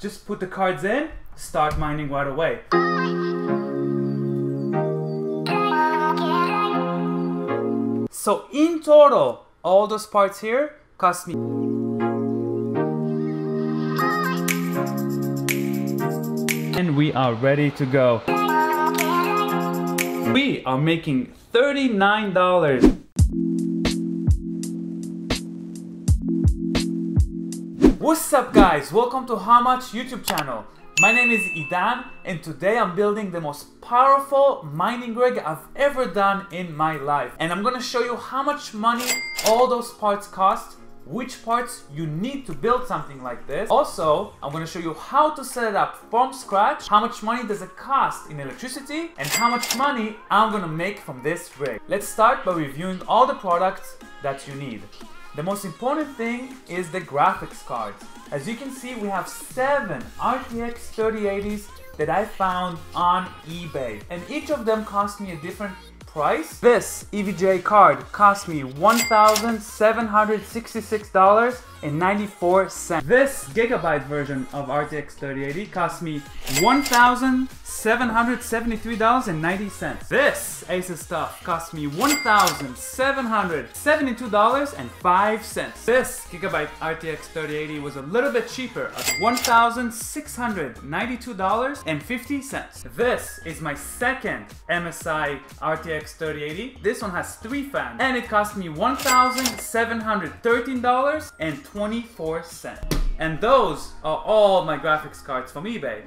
Just put the cards in, start mining right away. So in total, all those parts here cost me and we are ready to go. We are making $39. What's up guys? Welcome to How Much YouTube channel. My name is Idan and today I'm building the most powerful mining rig I've ever done in my life. And I'm gonna show you how much money all those parts cost which parts you need to build something like this. Also, I'm gonna show you how to set it up from scratch, how much money does it cost in electricity, and how much money I'm gonna make from this rig. Let's start by reviewing all the products that you need. The most important thing is the graphics cards. As you can see, we have seven RTX 3080s that I found on eBay. And each of them cost me a different price. This EVGA card cost me $1,766.94. This gigabyte version of RTX 3080 cost me $1,773.90. This Asus stuff cost me $1,772.05. This gigabyte RTX 3080 was a little bit cheaper at $1,692.50. This is my second MSI RTX 3080. This one has three fans and it cost me $1,713.24. And those are all my graphics cards from eBay.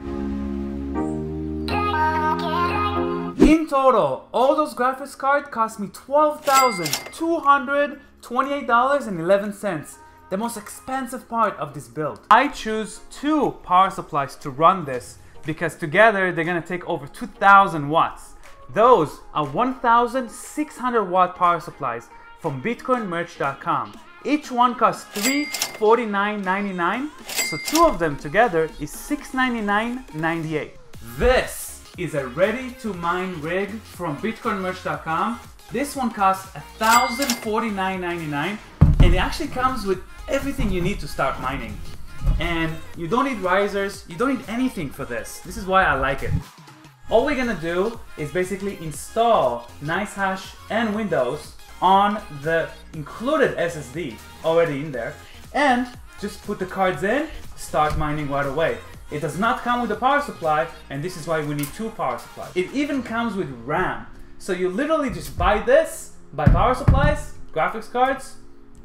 In total, all those graphics cards cost me $12,228.11 the most expensive part of this build. I choose two power supplies to run this because together they're gonna take over 2000 watts. Those are 1600 watt power supplies from bitcoinmerch.com. Each one costs $349.99, so two of them together is $699.98. This is a ready to mine rig from bitcoinmerch.com. This one costs $1,049.99 and it actually comes with everything you need to start mining. And you don't need risers, you don't need anything for this. This is why I like it. All we're gonna do is basically install NiceHash and Windows on the included SSD already in there and just put the cards in, start mining right away. It does not come with a power supply and this is why we need two power supplies. It even comes with RAM. So you literally just buy this, buy power supplies, graphics cards,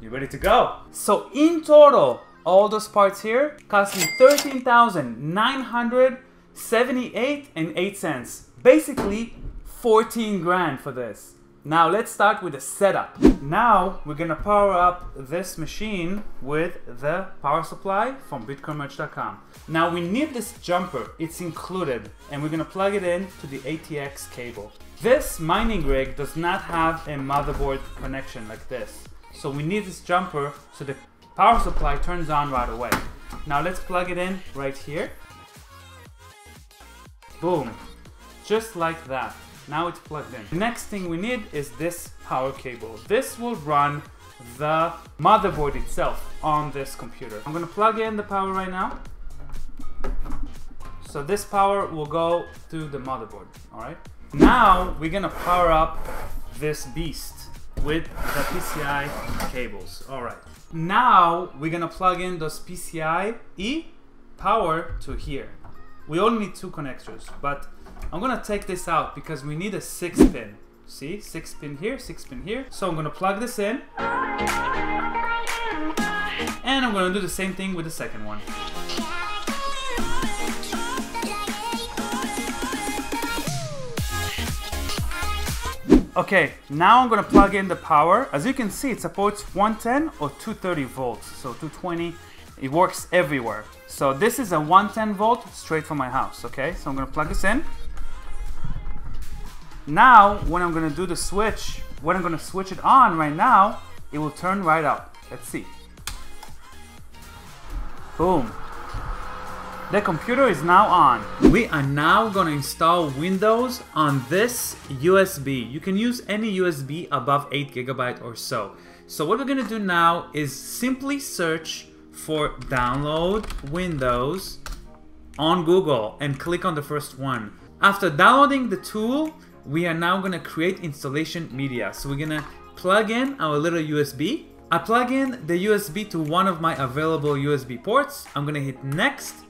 you're ready to go. So in total, all those parts here cost me 13,900 78 and 8 cents. Basically 14 grand for this. Now let's start with the setup. Now we're gonna power up this machine with the power supply from bitcoinmerch.com. Now we need this jumper, it's included, and we're gonna plug it in to the ATX cable. This mining rig does not have a motherboard connection like this. So we need this jumper so the power supply turns on right away. Now let's plug it in right here. Boom. Just like that. Now it's plugged in. The next thing we need is this power cable. This will run the motherboard itself on this computer. I'm gonna plug in the power right now. So this power will go to the motherboard, all right? Now we're gonna power up this beast with the PCI cables, all right. Now we're gonna plug in those PCI E power to here. We only need two connectors, but I'm gonna take this out because we need a six pin. See, six pin here, six pin here. So I'm gonna plug this in. And I'm gonna do the same thing with the second one. Okay, now I'm gonna plug in the power. As you can see, it supports 110 or 230 volts. So 220, it works everywhere. So this is a 110 volt straight from my house, okay? So I'm gonna plug this in. Now, when I'm gonna do the switch, when I'm gonna switch it on right now, it will turn right up. Let's see. Boom. The computer is now on. We are now gonna install Windows on this USB. You can use any USB above 8 gigabyte or so. So what we're gonna do now is simply search for download Windows on Google and click on the first one. After downloading the tool, we are now gonna create installation media. So we're gonna plug in our little USB. I plug in the USB to one of my available USB ports. I'm gonna hit next.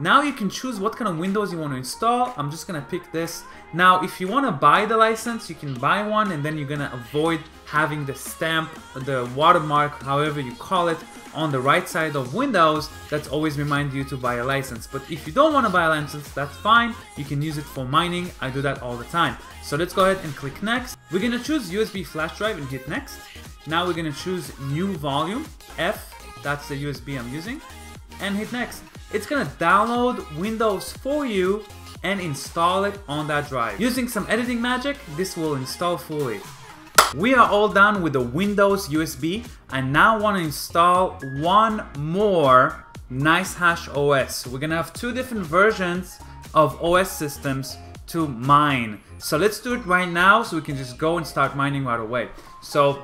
Now you can choose what kind of Windows you want to install. I'm just gonna pick this. Now, if you want to buy the license, you can buy one and then you're gonna avoid having the stamp, the watermark, however you call it, on the right side of Windows, that's always remind you to buy a license. But if you don't want to buy a license, that's fine. You can use it for mining. I do that all the time. So let's go ahead and click next. We're gonna choose USB flash drive and hit next. Now we're gonna choose new volume, F, that's the USB I'm using, and hit next. It's gonna download Windows for you and install it on that drive. Using some editing magic, this will install fully. We are all done with the Windows USB. I now want to install one more NiceHash OS. We're gonna have two different versions of OS systems to mine. So let's do it right now so we can just go and start mining right away. So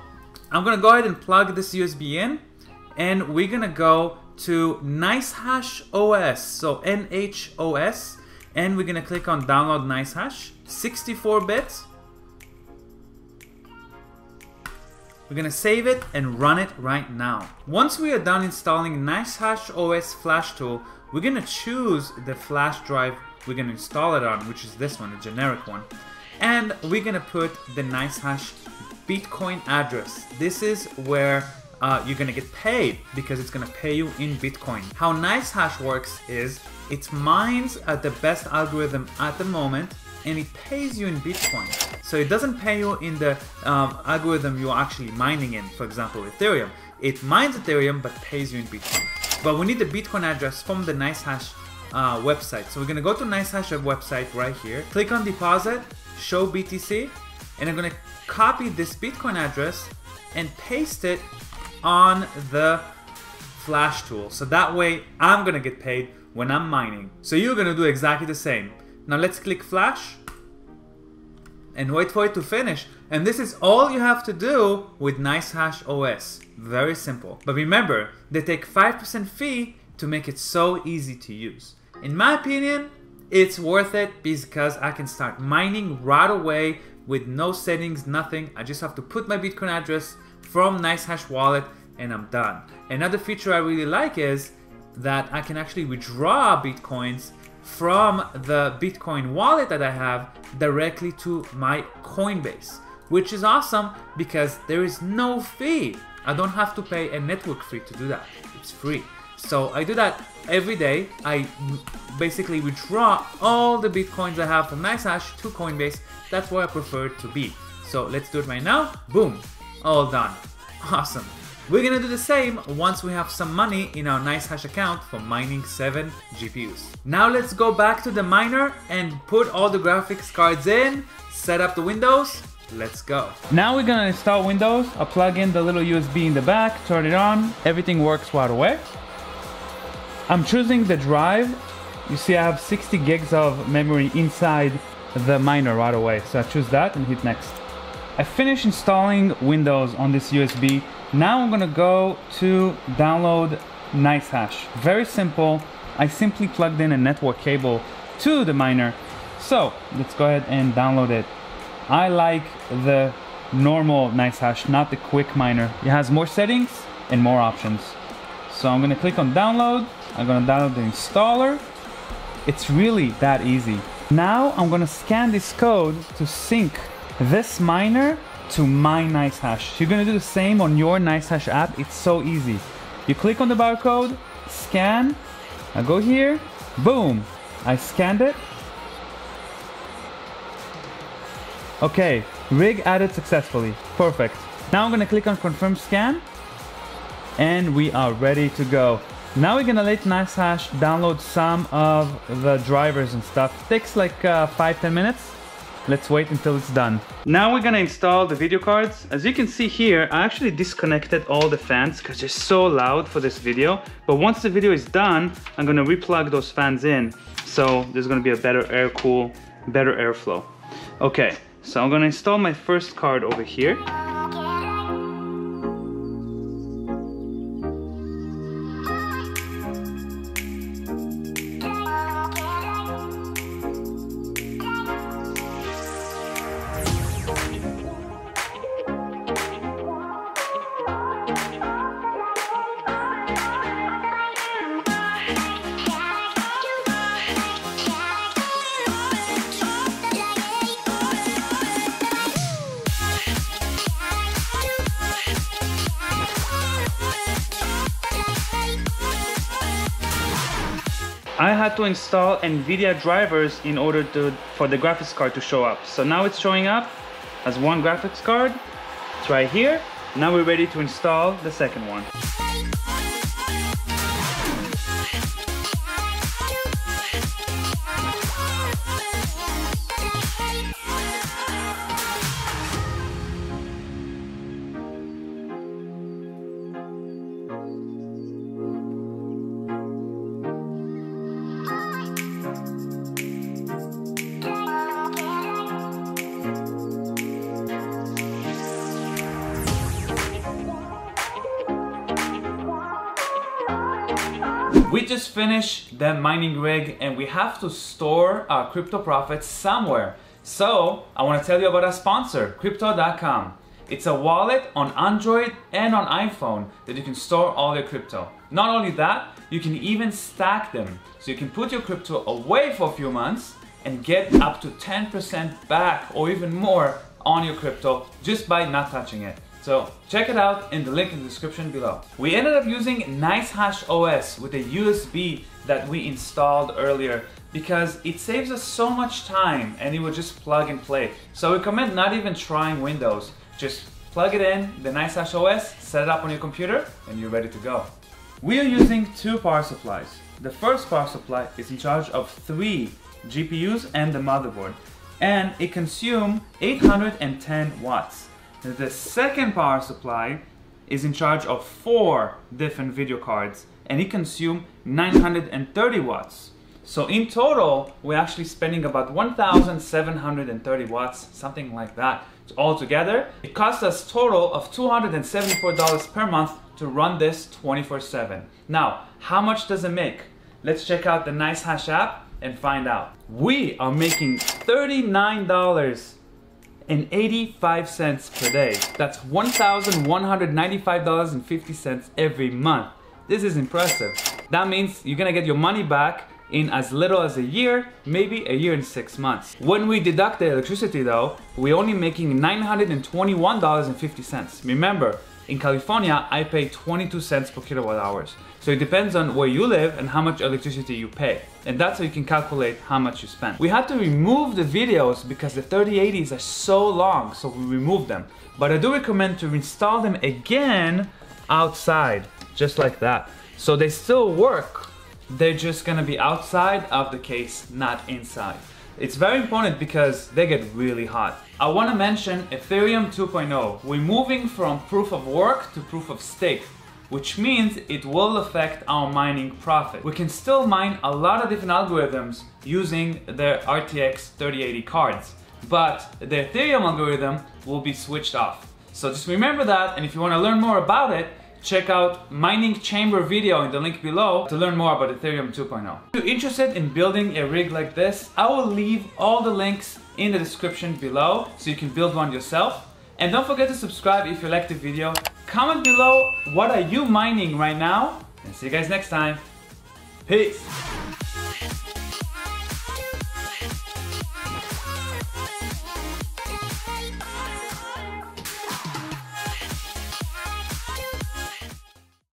I'm gonna go ahead and plug this USB in and we're gonna go to NiceHash OS, so NHOS, and we're gonna click on download NiceHash, 64 bits. We're gonna save it and run it right now. Once we are done installing NiceHash OS Flash tool, we're gonna choose the flash drive we're gonna install it on, which is this one, a generic one. And we're gonna put the NiceHash Bitcoin address. This is where uh, you're gonna get paid because it's gonna pay you in Bitcoin. How NiceHash works is it mines at the best algorithm at the moment and it pays you in Bitcoin. So it doesn't pay you in the um, algorithm you're actually mining in, for example, Ethereum. It mines Ethereum but pays you in Bitcoin. But we need the Bitcoin address from the NiceHash uh, website. So we're gonna go to NiceHash website right here, click on deposit, show BTC, and I'm gonna copy this Bitcoin address and paste it on the Flash tool. So that way I'm gonna get paid when I'm mining. So you're gonna do exactly the same. Now let's click Flash and wait for it to finish. And this is all you have to do with NiceHash OS. Very simple. But remember, they take 5% fee to make it so easy to use. In my opinion, it's worth it because I can start mining right away with no settings, nothing. I just have to put my Bitcoin address from NiceHash wallet and I'm done. Another feature I really like is that I can actually withdraw Bitcoins from the Bitcoin wallet that I have directly to my Coinbase, which is awesome because there is no fee. I don't have to pay a network fee to do that. It's free. So I do that every day. I basically withdraw all the Bitcoins I have from NiceHash to Coinbase. That's where I prefer it to be. So let's do it right now. Boom, all done. Awesome. We're gonna do the same once we have some money in our NiceHash account for mining 7 GPUs. Now let's go back to the miner and put all the graphics cards in, set up the windows, let's go. Now we're gonna install Windows, I'll plug in the little USB in the back, turn it on, everything works right away. I'm choosing the drive, you see I have 60 gigs of memory inside the miner right away, so I choose that and hit next. I finished installing Windows on this USB now I'm gonna go to download NiceHash. Very simple. I simply plugged in a network cable to the miner. So let's go ahead and download it. I like the normal NiceHash, not the quick miner. It has more settings and more options. So I'm gonna click on download. I'm gonna download the installer. It's really that easy. Now I'm gonna scan this code to sync this miner to my NiceHash. You're gonna do the same on your NiceHash app. It's so easy. You click on the barcode, scan, I go here, boom, I scanned it. Okay, rig added successfully, perfect. Now I'm gonna click on confirm scan, and we are ready to go. Now we're gonna let NiceHash download some of the drivers and stuff. It takes like uh, 5-10 minutes. Let's wait until it's done. Now we're gonna install the video cards. As you can see here, I actually disconnected all the fans because they're so loud for this video. But once the video is done, I'm gonna replug those fans in. So there's gonna be a better air cool, better airflow. Okay, so I'm gonna install my first card over here. I had to install NVIDIA drivers in order to, for the graphics card to show up. So now it's showing up as one graphics card. It's right here. Now we're ready to install the second one. We just finished the mining rig and we have to store our crypto profits somewhere. So I want to tell you about our sponsor, Crypto.com. It's a wallet on Android and on iPhone that you can store all your crypto. Not only that, you can even stack them. So you can put your crypto away for a few months and get up to 10% back or even more on your crypto just by not touching it. So check it out in the link in the description below. We ended up using NiceHash OS with a USB that we installed earlier because it saves us so much time and it will just plug and play. So we recommend not even trying Windows. Just plug it in, the NiceHash OS, set it up on your computer, and you're ready to go. We are using two power supplies. The first power supply is in charge of three GPUs and the motherboard, and it consumes 810 watts. The second power supply is in charge of four different video cards and it consumes 930 watts. So in total, we're actually spending about 1,730 watts, something like that. So altogether, it costs us total of $274 per month to run this 24-7. Now, how much does it make? Let's check out the NiceHash app and find out. We are making $39 and 85 cents per day. That's $1,195.50 every month. This is impressive. That means you're gonna get your money back in as little as a year, maybe a year and six months. When we deduct the electricity though, we're only making $921.50. Remember, in California, I pay 22 cents per kilowatt hours. So it depends on where you live and how much electricity you pay. And that's how you can calculate how much you spend. We had to remove the videos because the 3080s are so long, so we removed them. But I do recommend to install them again outside, just like that. So they still work, they're just gonna be outside of the case, not inside. It's very important because they get really hot. I want to mention Ethereum 2.0. We're moving from proof of work to proof of stake, which means it will affect our mining profit. We can still mine a lot of different algorithms using the RTX 3080 cards, but the Ethereum algorithm will be switched off. So just remember that, and if you want to learn more about it, check out mining chamber video in the link below to learn more about Ethereum 2.0. If you're interested in building a rig like this, I will leave all the links in the description below so you can build one yourself. And don't forget to subscribe if you like the video. Comment below what are you mining right now and see you guys next time. Peace!